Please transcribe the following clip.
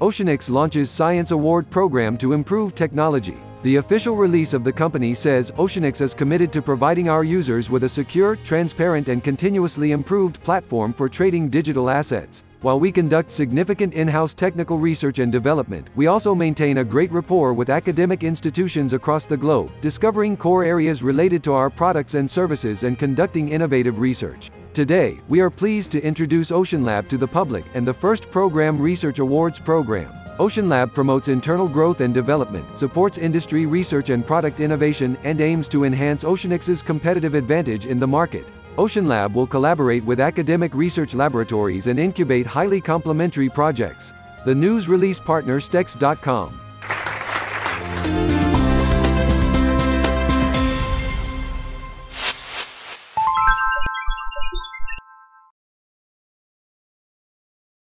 OceanEx launches Science Award program to improve technology. The official release of the company says OceanEx is committed to providing our users with a secure, transparent and continuously improved platform for trading digital assets. While we conduct significant in-house technical research and development, we also maintain a great rapport with academic institutions across the globe, discovering core areas related to our products and services and conducting innovative research. Today, we are pleased to introduce OceanLab to the public and the first Program Research Awards program. OceanLab promotes internal growth and development, supports industry research and product innovation, and aims to enhance OceanEx's competitive advantage in the market. OceanLab will collaborate with academic research laboratories and incubate highly complementary projects. The news release partner STEX.com